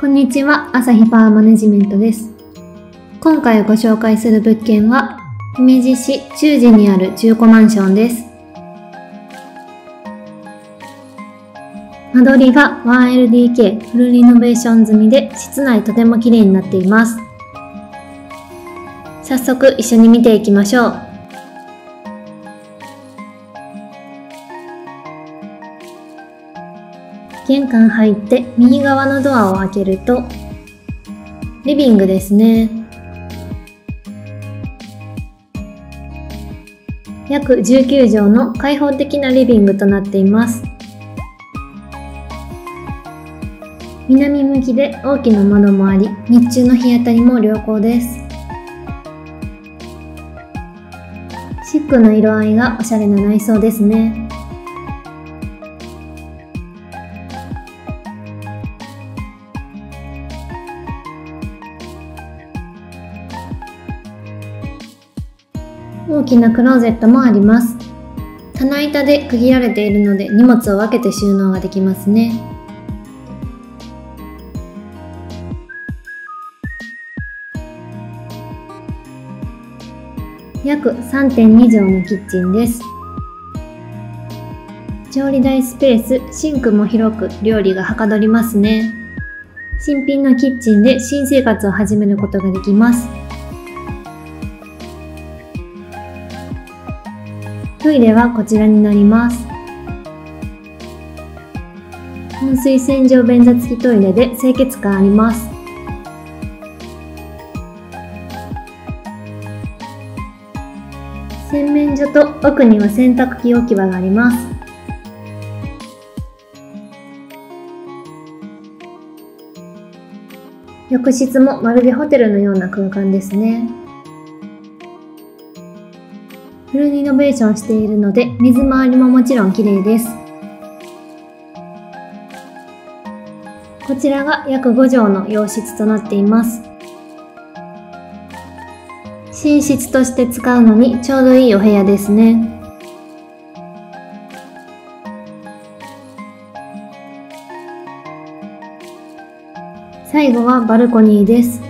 こんにちは、朝日パワーマネジメントです。今回ご紹介する物件は、姫路市中寺にある中古マンションです。間取りが 1LDK フルリノベーション済みで室内とても綺麗になっています。早速一緒に見ていきましょう。玄関入って右側のドアを開けるとリビングですね。約19畳の開放的なリビングとなっています。南向きで大きな窓もあり日中の日当たりも良好です。シックな色合いがおしゃれな内装ですね。大きなクローゼットもあります。棚板で区切られているので荷物を分けて収納ができますね。約3.2畳のキッチンです。調理台スペース、シンクも広く料理がはかどりますね。新品のキッチンで新生活を始めることができます。トイレはこちらになります。温水洗浄便座付きトイレで清潔感あります。洗面所と奥には洗濯機置き場があります。浴室もまるでホテルのような空間ですね。フルリノベーションしているので水回りももちろん綺麗です。こちらが約5畳の洋室となっています。寝室として使うのにちょうどいいお部屋ですね。最後はバルコニーです。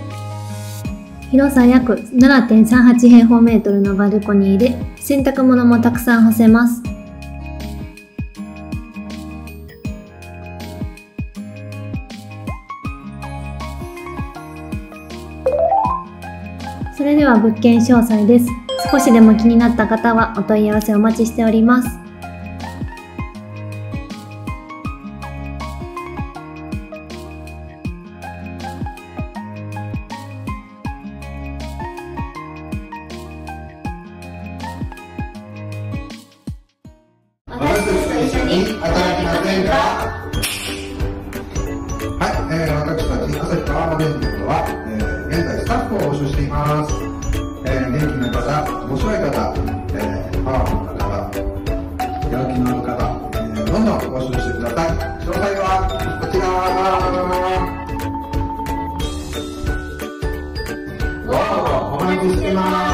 広さ約7.38平方メートルのバルコニーで洗濯物もたくさん干せます。それでは物件詳細です。少しでも気になった方はお問い合わせお待ちしております。ということは、えー、現在スタッフを募集しています。えー、元気な方、面白い方、えー、パワフルな方、やる気のある方、えー、どんどん募集してください。詳細はこちら。どうぞお待ちしてます。